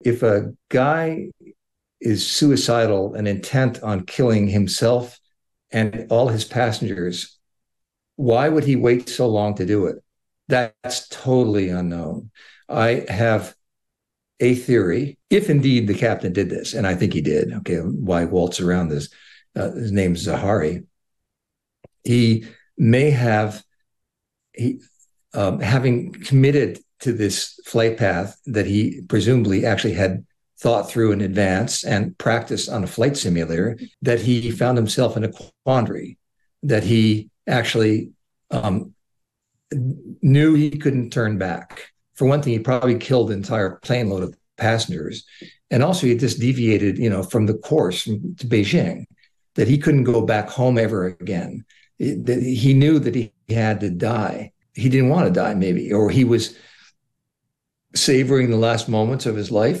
if a guy is suicidal and intent on killing himself and all his passengers, why would he wait so long to do it? That's totally unknown. I have a theory, if indeed the captain did this, and I think he did. Okay, why waltz around this? Uh, his name's Zaharie. He may have he um, having committed to this flight path that he presumably actually had thought through in advance and practiced on a flight simulator that he found himself in a quandary that he actually um, knew he couldn't turn back. For one thing he probably killed an entire plane load of passengers. And also he just deviated you know from the course to beijing that he couldn't go back home ever again. That he knew that he had to die. He didn't want to die maybe or he was savoring the last moments of his life